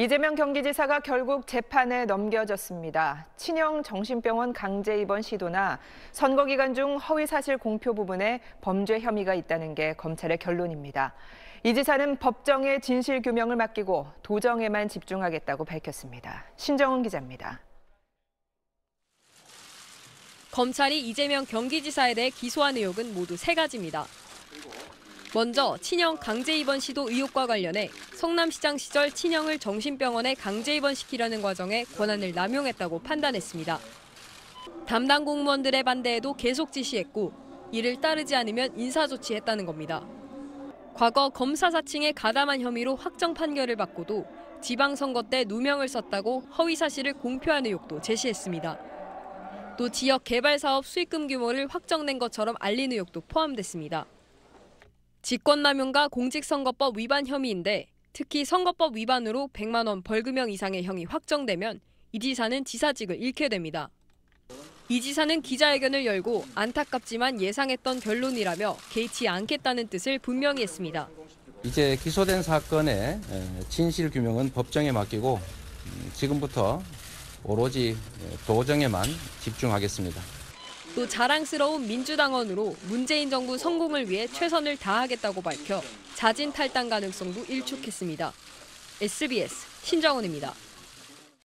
이재명 경기지사가 결국 재판에 넘겨졌습니다. 친형 정신병원 강제 입원 시도나 선거 기간 중 허위 사실 공표 부분에 범죄 혐의가 있다는 게 검찰의 결론입니다. 이 지사는 법정의 진실 규명을 맡기고 도정에만 집중하겠다고 밝혔습니다. 신정은 기자입니다. 검찰이 이재명 경기지사에 대해 기소한 의혹은 모두 세 가지입니다. 먼저 친형 강제 입원 시도 의혹과 관련해 성남시장 시절 친형을 정신병원에 강제 입원시키려는 과정에 권한을 남용했다고 판단했습니다. 담당 공무원들의 반대에도 계속 지시했고 이를 따르지 않으면 인사 조치했다는 겁니다. 과거 검사 사칭의 가담한 혐의로 확정 판결을 받고도 지방선거 때 누명을 썼다고 허위 사실을 공표한 의혹도 제시했습니다. 또 지역 개발 사업 수익금 규모를 확정된 것처럼 알린 의혹도 포함됐습니다. 직권남용과 공직선거법 위반 혐의인데 특히 선거법 위반으로 100만 원 벌금형 이상의 형이 확정되면 이 지사는 지사직을 잃게 됩니다. 이 지사는 기자회견을 열고 안타깝지만 예상했던 결론이라며 개의치 않겠다는 뜻을 분명히 했습니다. 이제 기소된 사건의 진실 규명은 법정에 맡기고 음, 지금부터 오로지 도정에만 집중하겠습니다. 또 자랑스러운 민주당원으로 문재인 정부 성공을 위해 최선을 다하겠다고 밝혀 자진 탈당 가능성도 일축했습니다. SBS 신정은입니다.